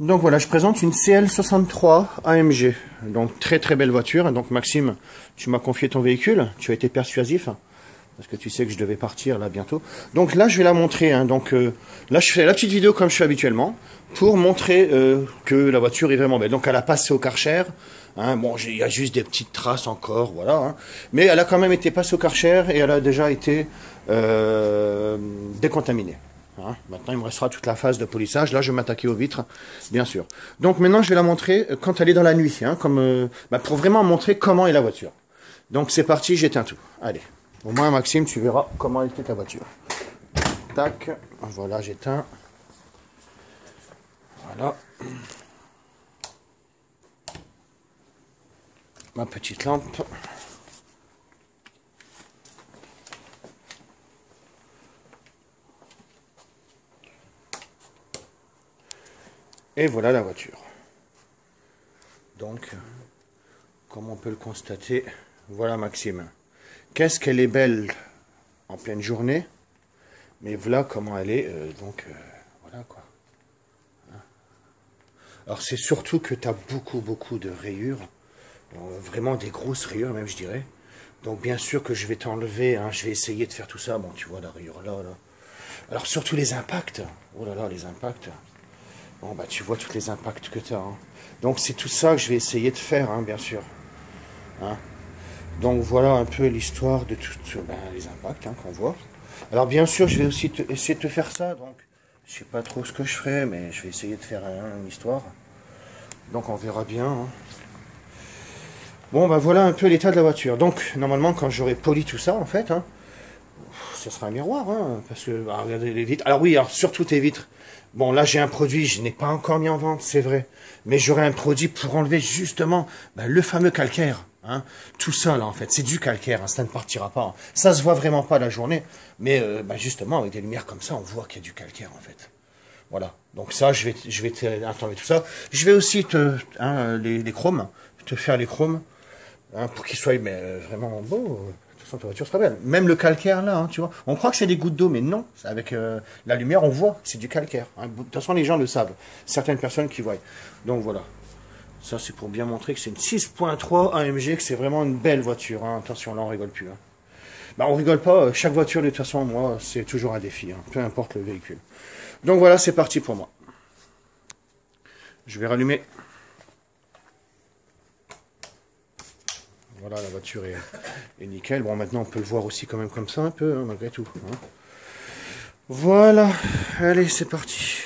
Donc voilà, je présente une CL63 AMG. Donc très très belle voiture. Donc Maxime, tu m'as confié ton véhicule, tu as été persuasif parce que tu sais que je devais partir là bientôt. Donc là, je vais la montrer. Hein. Donc euh, là, je fais la petite vidéo comme je fais habituellement pour montrer euh, que la voiture est vraiment belle. Donc elle a passé au Karcher. Hein. Bon, il y a juste des petites traces encore, voilà. Hein. Mais elle a quand même été passée au Karcher et elle a déjà été euh, décontaminée. Hein. maintenant, il me restera toute la phase de polissage. Là, je vais m'attaquer aux vitres, bien sûr. Donc maintenant, je vais la montrer euh, quand elle est dans la nuit, hein, comme, euh, bah, pour vraiment montrer comment est la voiture. Donc c'est parti, j'éteins tout. Allez. Au moins, Maxime, tu verras comment était ta voiture. Tac. Voilà, j'éteins. Voilà. Ma petite lampe. Et voilà la voiture. Donc, comme on peut le constater, voilà Maxime. Qu'est-ce qu'elle est belle en pleine journée, mais voilà comment elle est, euh, donc euh, voilà quoi. Hein. Alors c'est surtout que tu as beaucoup beaucoup de rayures, euh, vraiment des grosses rayures même je dirais. Donc bien sûr que je vais t'enlever, hein, je vais essayer de faire tout ça, bon tu vois la rayure là, là. Alors surtout les impacts, oh là là les impacts, Bon, bah, tu vois tous les impacts que tu as. Hein. Donc, c'est tout ça que je vais essayer de faire, hein, bien sûr. Hein. Donc, voilà un peu l'histoire de tous ben, les impacts qu'on voit. Alors, bien sûr, je vais aussi essayer de te faire ça. Donc, je sais pas trop ce que je ferai, mais je vais essayer de faire une histoire. Donc, on verra bien. Bon, bah voilà un peu l'état de la voiture. Donc, normalement, quand j'aurai poli tout ça, en fait, ce sera un miroir, parce que, bah, regardez les vitres. Alors oui, surtout tes vitres. Bon, là, j'ai un produit, je n'ai pas encore mis en vente, c'est vrai. Mais j'aurai un produit pour enlever justement ben, le fameux calcaire. Hein. Tout ça, là, en fait, c'est du calcaire, hein, ça ne partira pas. Hein. Ça se voit vraiment pas la journée, mais euh, ben, justement, avec des lumières comme ça, on voit qu'il y a du calcaire, en fait. Voilà. Donc ça, je vais, je vais tout ça. Je vais aussi te, hein, les, chromes, te faire les chromes, hein, pour qu'ils soient euh, vraiment beaux ta voiture sera belle. Même le calcaire là, hein, tu vois. On croit que c'est des gouttes d'eau, mais non. Avec euh, la lumière, on voit c'est du calcaire. Hein. De toute façon, les gens le savent. Certaines personnes qui voient. Donc voilà. Ça, c'est pour bien montrer que c'est une 6.3 AMG, que c'est vraiment une belle voiture. Hein. Attention, là, on rigole plus. Bah, on rigole pas. Euh, chaque voiture, de toute façon, moi, c'est toujours un défi. Peu importe le véhicule. Donc voilà, c'est parti pour moi. Je vais rallumer Voilà, la voiture est, nickel. Bon, maintenant, on peut le voir aussi quand même comme ça, un peu, hein, malgré tout. Hein. Voilà, allez, c'est parti.